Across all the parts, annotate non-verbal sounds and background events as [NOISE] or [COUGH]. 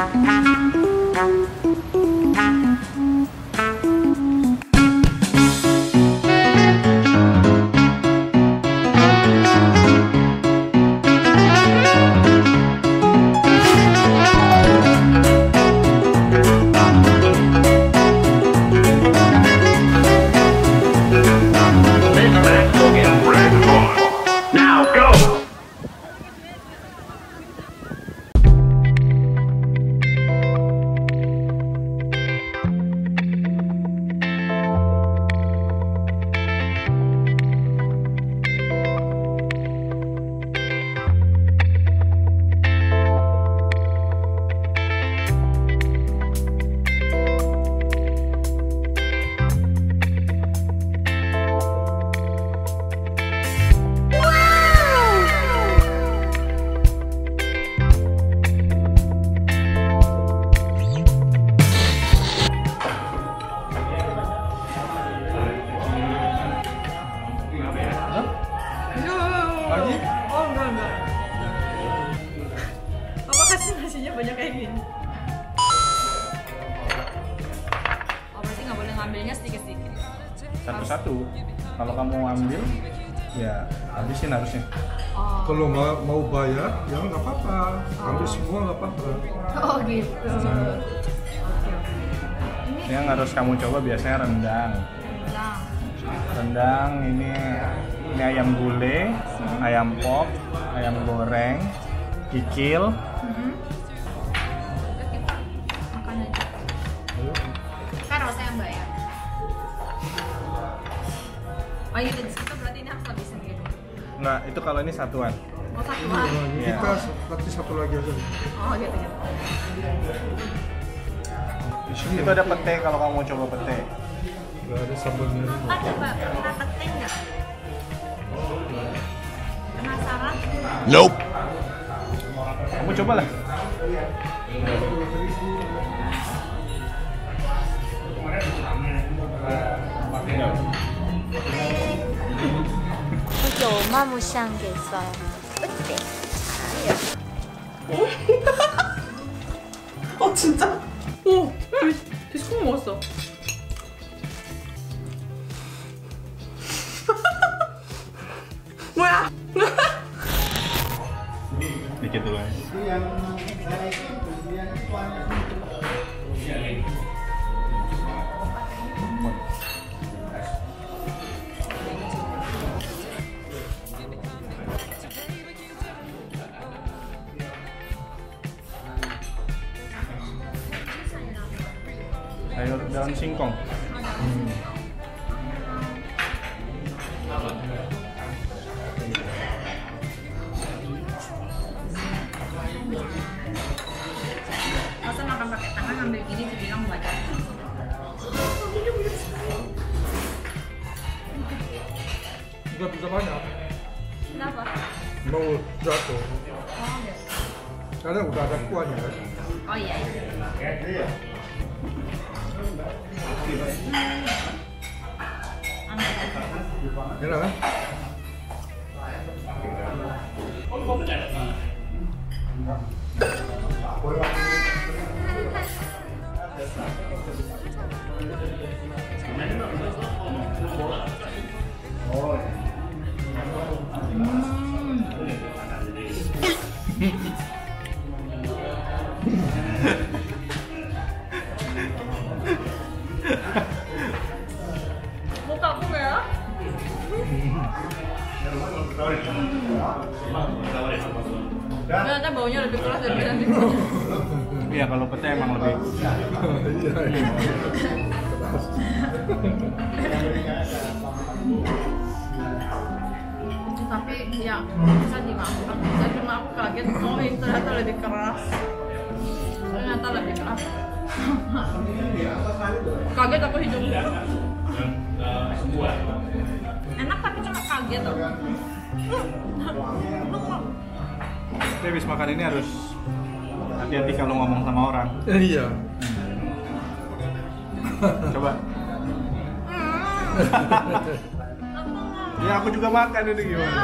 Bye. Satu-satu. Kalau kamu ambil, ya habisin harusnya. Oh, Kalau nggak mau bayar, ya nggak apa-apa. Ambil semua nggak apa-apa. oh gitu. Oke oke. Ini Yang harus kamu coba biasanya rendang. rendang. Rendang ini ini ayam gulai, ayam pop, ayam goreng, kikil, Oh iya, situ berarti ini harus habisin gitu. Nah, itu kalau ini satuan. Oh satuan. Nah, ini Iya. kita kasih satu lagi aja. Oh gitu sini Itu ada pete kalau kamu mau coba pete. nggak ada sambalnya. Apa coba kita peting nggak? Penasaran? Nope. Kamu cobalah. Tinggal. 有マ 진짜 어마무시한 게 있어요. 어때? [LAUGHS] 어 진짜? 오! 디스코 먹었어. [LAUGHS] 뭐야? 이렇게 들어요. Sayur daun singkong. Masa makan pakai tangan ambil gini dibilang banyak. Nggak bisa banyak. Kenapa? Mau jatuh. Oh, gitu. Karena udah ada kuahnya kan. oh iya. Iya. Ambil. Enak kan? Muka aku merah. Ternyata baunya lebih keras daripada di Iya, kalau pete emang lebih. Tapi ya bisa dimakan bisa cuma aku kaget oh ini ternyata lebih keras. Ternyata lebih keras kaget aku hidup enak tapi cuma kaget tuh Tapi habis makan ini harus hati-hati kalau ngomong sama orang. Eh, Iya. Coba. ya aku juga makan ini gimana?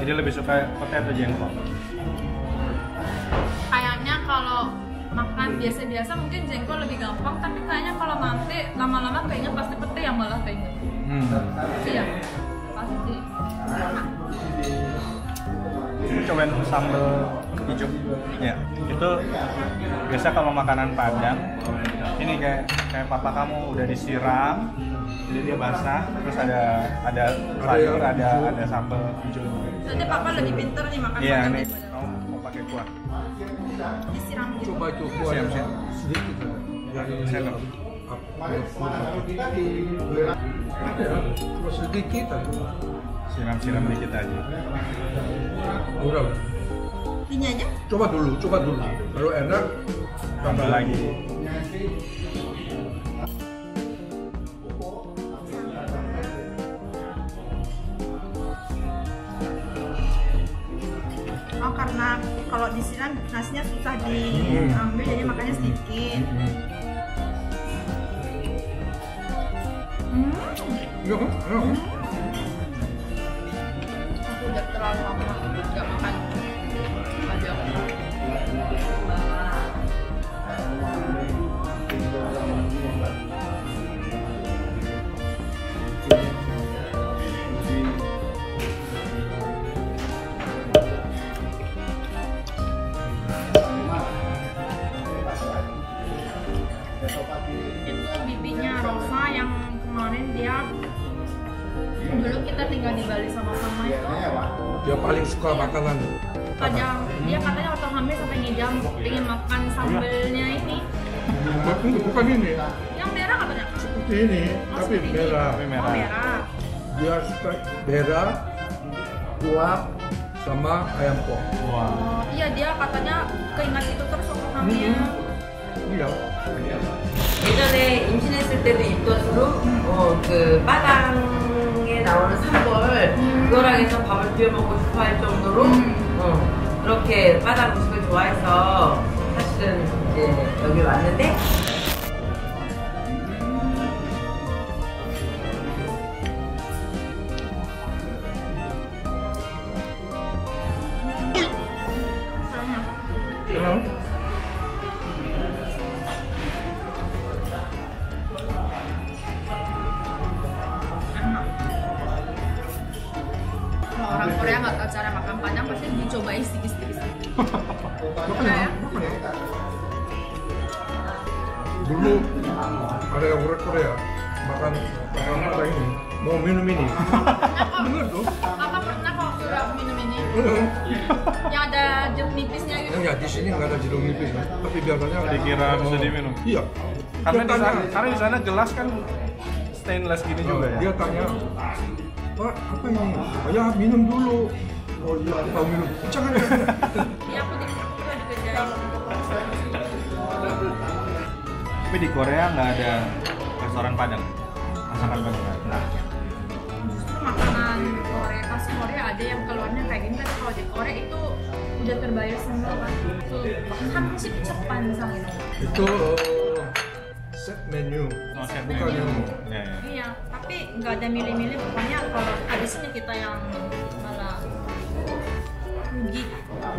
Jadi lebih suka pete atau jengkol? Kayaknya kalau makan biasa-biasa mungkin jengkol lebih gampang, tapi kayaknya kalau nanti lama-lama kayaknya pasti pete yang malah kayaknya. Hmm. Iya, pasti. Ini cobain sambal hijau. Ya, itu biasa kalau makanan Padang ini kayak kayak papa kamu udah disiram, jadi dia basah, terus ada ada sayur, ada ada sambal hijau. Jadi papa lebih pinter nih makan Iya, daripada kamu mau pakai kuah. disiram gitu. Coba itu kuah Siap, yang siap. sedikit. Yang Sendok. Ada ya, cuma sedikit aja. Siram-siram dikit aja. Coba dulu, coba dulu. Kalau enak, Tambah lagi. Kalau disiram nasinya susah diambil jadi makannya sedikit. Hmm. Iya kan? Enak kan? Aku udah terlalu lama nggak makan tinggal di Bali sama-sama itu Dia paling suka makanan. ada dia katanya waktu hamil sampai ngidam pengen makan sambelnya ini Bukan, bukan ini, yang merah katanya seperti ini, Oh, tapi seperti ini. merah. Tapi oh merah. merah Dia suka merah, kuah, sama ayam pop. Wah. oh iya dia katanya keingat itu terus waktu hamil Iya. 예전에 임신했을 때도 입덧으로 어, 그 바닥에 나오는 산벌 그거랑 해서 밥을 비벼 먹고 싶어 할 정도로? 어, 그렇게 바닥 음식을 좋아해서 사실은 이제 여기 왔는데 pasti dicobain sedikit-sedikit Makanya, ya? makanya. Dulu ada yang orang Korea makan makan apa ini, mau minum ini. Bener tuh. kakak pernah kok sudah minum ini yang ada jeruk nipisnya gitu Ya di sini nggak ada jeruk nipis, tapi biasanya Dikira bisa diminum. Iya. Karena di sana, karena di sana gelas kan stainless gini juga ya. Dia tanya, Pak apa ini? Oh, ya minum dulu. Oh iya, aku tahu minum. Jangan. iya aku Tapi di Korea nggak ada restoran Padang. Masakan Padang. nggak ada. justru makanan Korea khas Korea ada yang keluarnya kayak gini tapi kalau di Korea itu udah terbayar semua kan itu hamchip cepan sang itu Itu set menu. Oh, set Bukan menu. yang Ya, ya. iya tapi nggak ada milih-milih pokoknya kalau habisnya kita yang malah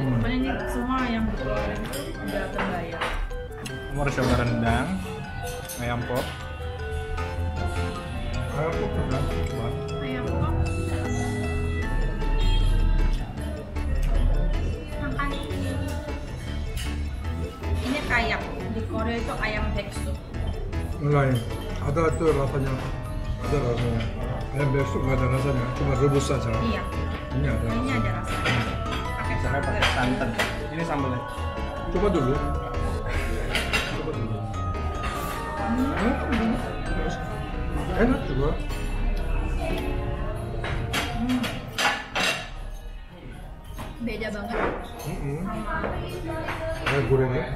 pokoknya ini semua yang dikeluarin itu udah terbayar Kamu harus coba rendang, ayam pop, ayam pop kan? ayam kok makan ini kayak di Korea itu ayam beksu Lain. Ada tuh rasanya. Ada rasanya. Ayam besok nggak ada rasanya, cuma rebus saja. iya Ini ada. ini ada rasa sampai pakai santan ini sambalnya coba dulu coba dulu hmm. enak juga hmm. beda banget mm -hmm. eh, gorengnya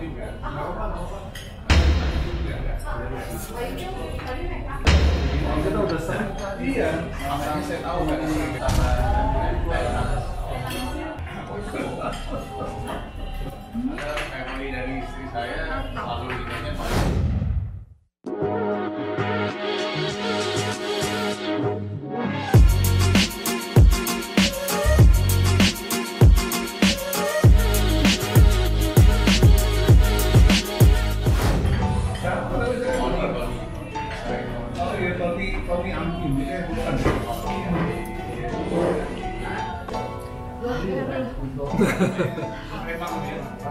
kita udah sering tadi ya, set iya. out Kan family dari istri saya selalu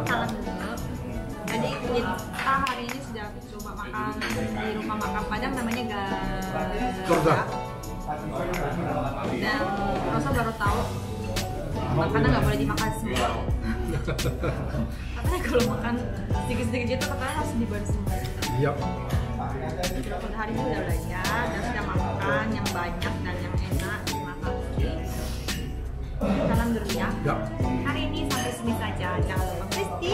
salam dulu jadi kita hari ini sudah coba makan di rumah makan padang namanya. Gaza dan Rosa baru tahu makanan nggak boleh dimakan semua katanya kalau makan sedikit-sedikit gitu katanya harus dibaris semua Iya. pada hari ini udah belajar dan sudah makan yang banyak dan yang enak salam dulu ya. Hari ini sampai sini saja. Jangan lupa klik di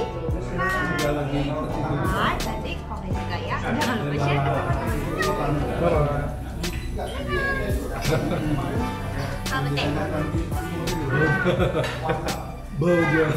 like nanti komen juga ya. Jangan lupa share ke teman-teman. Selamat deh Bau dia.